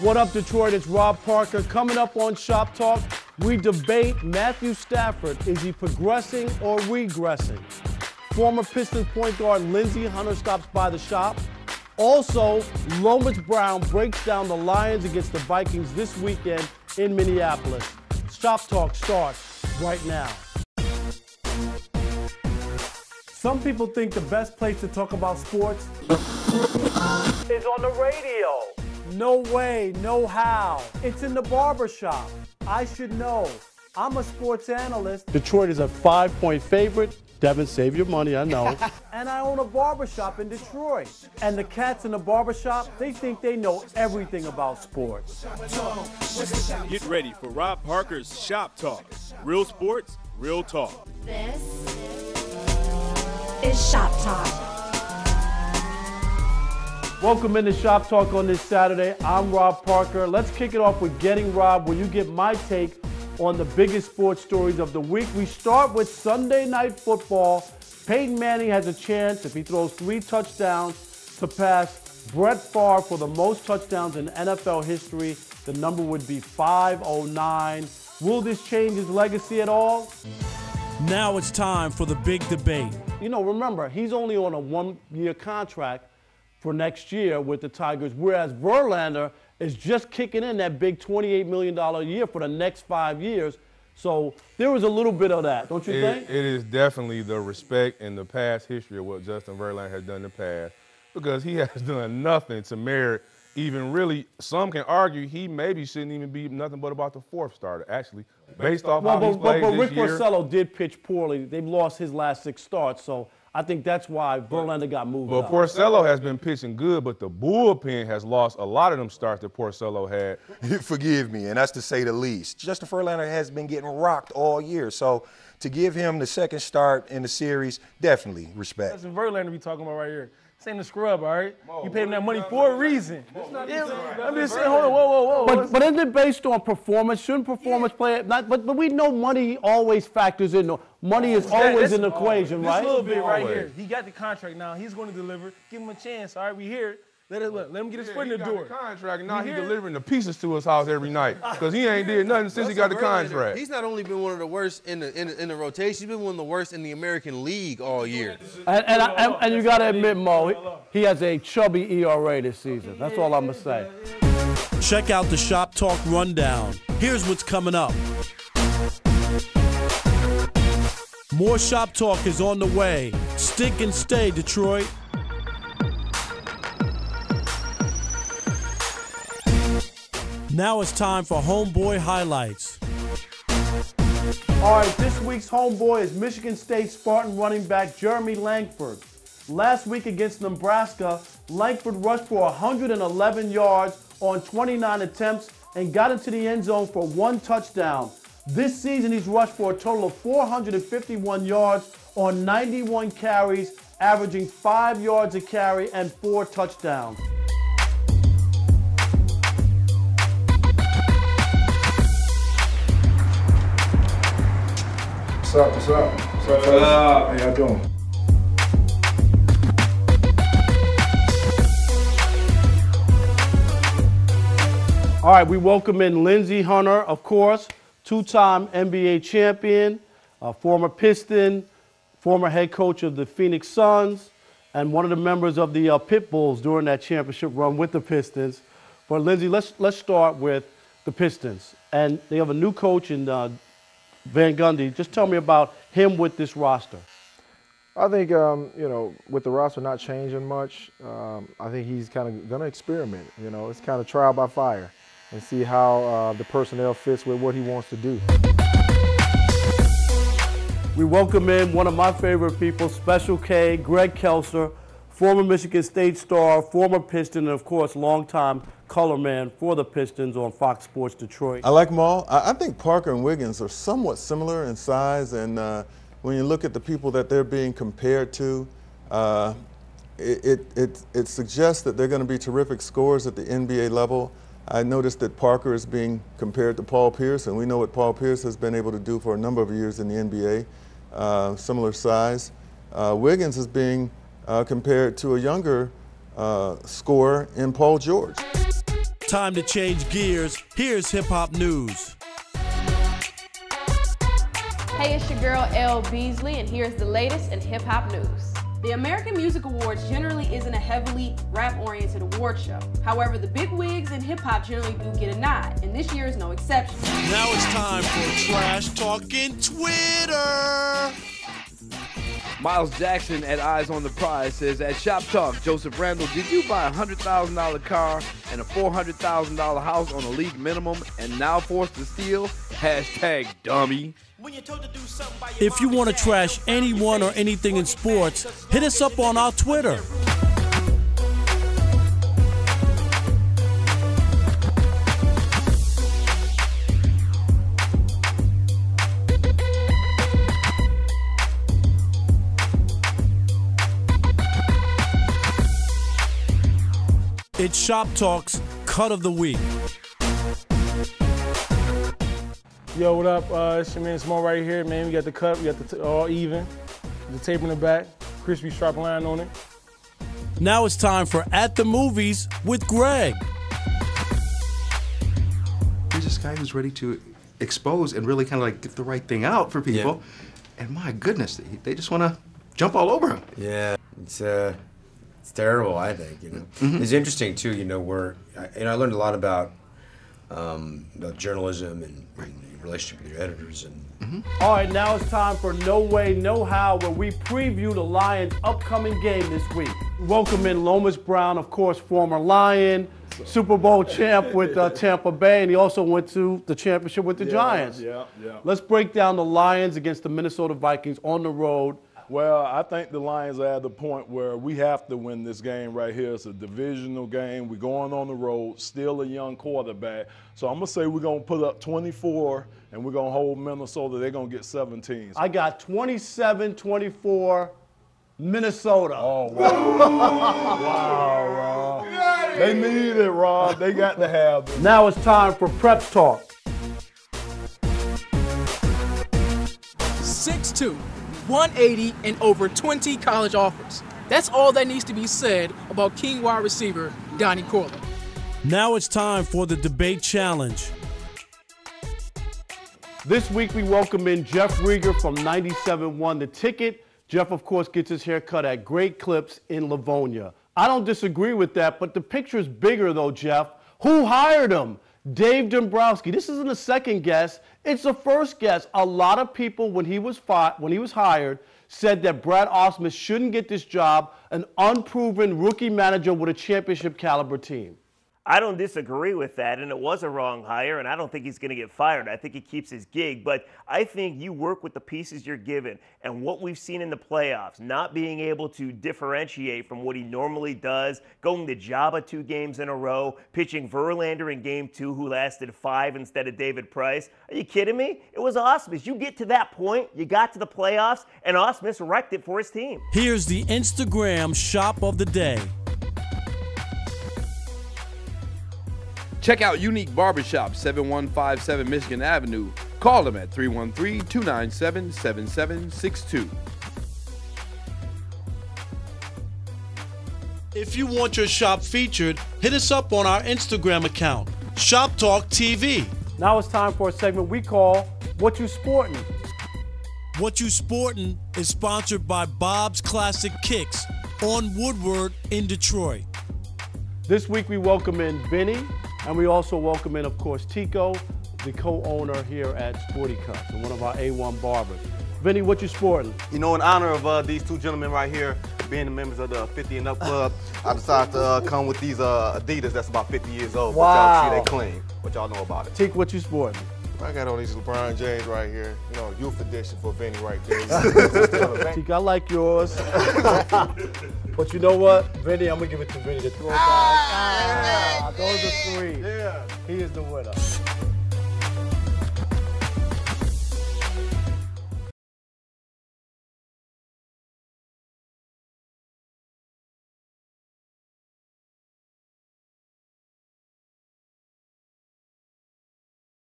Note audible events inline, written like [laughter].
What up, Detroit? It's Rob Parker. Coming up on Shop Talk, we debate Matthew Stafford. Is he progressing or regressing? Former Pistons point guard Lindsey Hunter stops by the shop. Also, Lomas Brown breaks down the Lions against the Vikings this weekend in Minneapolis. Shop Talk starts right now. Some people think the best place to talk about sports is on the radio. No way, no how. It's in the barbershop. I should know. I'm a sports analyst. Detroit is a five point favorite. Devin, save your money, I know. [laughs] and I own a barbershop in Detroit. And the cats in the barbershop, they think they know everything about sports. Get ready for Rob Parker's Shop Talk. Real sports, real talk. This is Shop Talk. Welcome into Shop Talk on this Saturday. I'm Rob Parker. Let's kick it off with Getting Rob, where you get my take on the biggest sports stories of the week. We start with Sunday Night Football. Peyton Manning has a chance, if he throws three touchdowns, to pass Brett Favre for the most touchdowns in NFL history. The number would be 509. Will this change his legacy at all? Now it's time for the big debate. You know, remember, he's only on a one year contract for next year with the Tigers, whereas Verlander is just kicking in that big $28 million a year for the next five years. So there was a little bit of that, don't you It- think? it is definitely the respect and the past history of what Justin Verlander has done in the past because he [laughs] has done nothing to merit even really, some can argue he maybe shouldn't even be nothing but about the fourth starter, actually, based off well, how he's but, but, played but this Rick year. Porcello did pitch poorly. They've lost his last six starts, so I think that's why Verlander got moved But up. Porcello has been pitching good, but the bullpen has lost a lot of them starts that Porcello had. [laughs] Forgive me, and that's to say the least. Justin Verlander has been getting rocked all year, so to give him the second start in the series, definitely respect. Justin Verlander we talking about right here. This ain't a scrub, all right? You paid him that money for a reason. Yeah, I'm just saying, hold on, whoa, whoa, whoa. But, but isn't it based on performance? Shouldn't performance play? Not, but, but we know money always factors in. Money is always an equation, this right? little bit right here. He got the contract now. He's going to deliver. Give him a chance, all right? We here. Let, it, let, let him get his Yeah, foot in he the got door. contract, now You he delivering the pieces to his house every night because he ain't did nothing since he got the contract. He's not only been one of the worst in the in, the- in the rotation, he's been one of the worst in the American League all year. And, and, I, and, and you got to admit, Mo, he, he has a chubby ERA this season. That's all I'm going to say. Check out the Shop Talk Rundown. Here's what's coming up. More Shop Talk is on the way. Stick and stay, Detroit. Now it's time for Homeboy Highlights. All right, this week's homeboy is Michigan State Spartan running back Jeremy Langford. Last week against Nebraska, Langford rushed for 111 yards on 29 attempts and got into the end zone for one touchdown. This season, he's rushed for a total of 451 yards on 91 carries, averaging five yards a carry and four touchdowns. What's up? What's up? What's up, fellas? How y'all doing? All right, we welcome in Lindsey Hunter, of course, two-time NBA champion, former Piston, former head coach of the Phoenix Suns, and one of the members of the uh, Pit Bulls during that championship run with the Pistons. But Lindsey, let's let's start with the Pistons, and they have a new coach in uh, Van Gundy. Just tell me about him with this roster. I think um, you know, with the roster not changing much, um, I think he's kind of going to experiment. You know, it's kind of trial by fire, and see how uh, the personnel fits with what he wants to do. We welcome in one of my favorite people, Special K, Greg Kelser, former Michigan State star, former Piston, and of course, longtime color man for the Pistons on Fox Sports Detroit. I like them all. I, I think Parker and Wiggins are somewhat similar in size, and uh, when you look at the people that they're being compared to, uh, it, it, it, it suggests that they're going to be terrific scorers at the NBA level. I noticed that Parker is being compared to Paul Pierce, and we know what Paul Pierce has been able to do for a number of years in the NBA, uh, similar size. Uh, Wiggins is being uh, compared to a younger uh, scorer in Paul George. Time to change gears. Here's hip hop news. Hey, it's your girl Elle Beasley, and here's the latest in hip hop news. The American Music Awards generally isn't a heavily rap oriented award show. However, the big wigs in hip hop generally do get a nod, and this year is no exception. Now it's time for Trash Talking Twitter. Miles Jackson at Eyes on the Prize says at Shop Talk, Joseph Randall, did you buy a hundred thousand dollar car and a four hundred thousand dollar house on a league minimum and now forced to steal? Hashtag dummy. If you want to trash anyone or anything in sports, hit us up on our Twitter. It's Shop Talk's Cut of the Week. Yo, what up? Uh, it's your man Small right here, man. We got the cut, we got the t- all even, the tape in the back, crispy strap line on it. Now it's time for At the Movies with Greg. He's this guy who's ready to expose and really kind of like get the right thing out for people. And my goodness, they, they just want to jump all over him. Yeah, it's uh, it's terrible. I think you know. Mhm. It's interesting too. You know, where I- you know I learned a lot about um, about journalism and, and your relationship with your editors and. All right, now it's time for No Way, No How, where we preview the Lions' upcoming game this week. Welcome in Lomas Brown, of course, former Lion, Super Bowl champ with uh, Tampa Bay, and he also went to the championship with the Yeah, Giants. yeah, yeah. Let's break down the Lions against the Minnesota Vikings on the road. Well, I think the Lions are at the point where we have to win this game right here. It's a divisional game. We're going on the road, still a young quarterback. So I'm going to say we're going to put up 24 and we're going to hold Minnesota. They're going to get 17. I got 27 24 Minnesota. Oh, wow. [laughs] wow, Rob. They need it, Rob. They got to have it. Now it's time for Prep Talk. 6'2, 180, and over 20 college offers. That's all that needs to be said about King wide receiver Donnie Corley. Now it's time for the debate challenge. This week we welcome in Jeff Riger from 97.1 The Ticket. Jeff, of course, gets his hair cut at Great Clips in Livonia. I don't disagree with that, but the picture's bigger though, Jeff. Who hired him? Dave Dombrowski. This isn't a second guess. It's a first guess. A lot of people, when he was fi- when he was hired, said that Brad Ausmus shouldn't get this job, an unproven rookie manager with a championship caliber team. I don't disagree with that, and it was a wrong hire, and I don't think he's going to get fired. I think he keeps his gig, but I think you work with the pieces you're given, and what we've seen in the playoffs, not being able to differentiate from what he normally does, going to Joba two games in a row, pitching Verlander in game two, who lasted five instead of David Price. Are you kidding me? It was Ausmus. You get to that point, you got to the playoffs, and Ausmus wrecked it for his team. Here's the Instagram shop of the day. Check out Unique Barbershop, 7157 Michigan Avenue. Call them at 313 297 7762. If you want your shop featured, hit us up on our Instagram account, Shop Talk TV. Now it's time for a segment we call What You Sporting. What You Sportin' is sponsored by Bob's Classic Kicks on Woodward in Detroit. This week we welcome in Vinny, and we also welcome in, of course, Tico, the co-owner here at Sporty Cuts and one of our A1 barbers. Vinny, what you sporting? You know, in honor of uh, these two gentlemen right here being the members of the 50 and Up Club, [laughs] I decided to uh, come with these uh, Adidas that's about 50 years old. But y'all see Wow. they clean. What y'all know about it? Tico, what you sporting? I got on these LeBron James right here. You know, youth edition for Vinny right there. [laughs] Tico, I like yours. [laughs] but you know what? Vinny, I'm gonna give it to Vinny to throw it down. Ah, those are sweet. Yeah. He is the winner.